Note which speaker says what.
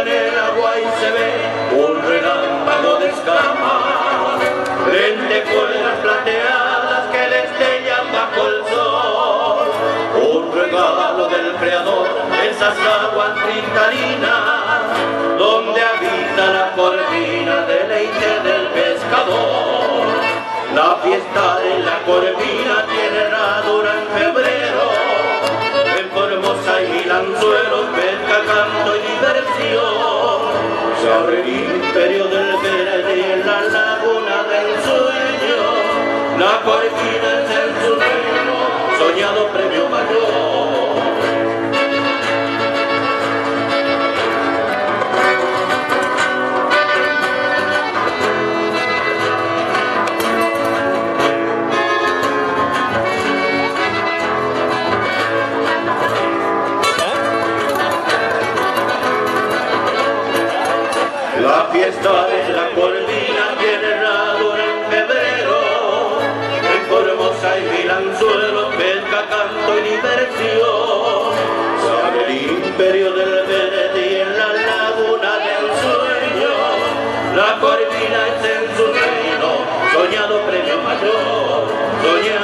Speaker 1: en el agua y se ve un relámpago de escamas, lentejuelas plateadas que destellan bajo el sol. Un regalo del creador, esas aguas cristalinas, donde habita la corvina deleite del pescador. La fiesta de la corvina tiene herradura en febrero, en Formosa y Lanzuela. Imperio del verde en la laguna del sueño, la corvina es el sueño, soñado La fiesta de la corvina tiene radura en febrero, en Formosa y Milanzuelo, pesca, canto y diversión. Sabe el imperio del Verdi en la laguna del sueño, la corvina es en su reino, soñado premio mayor, soñado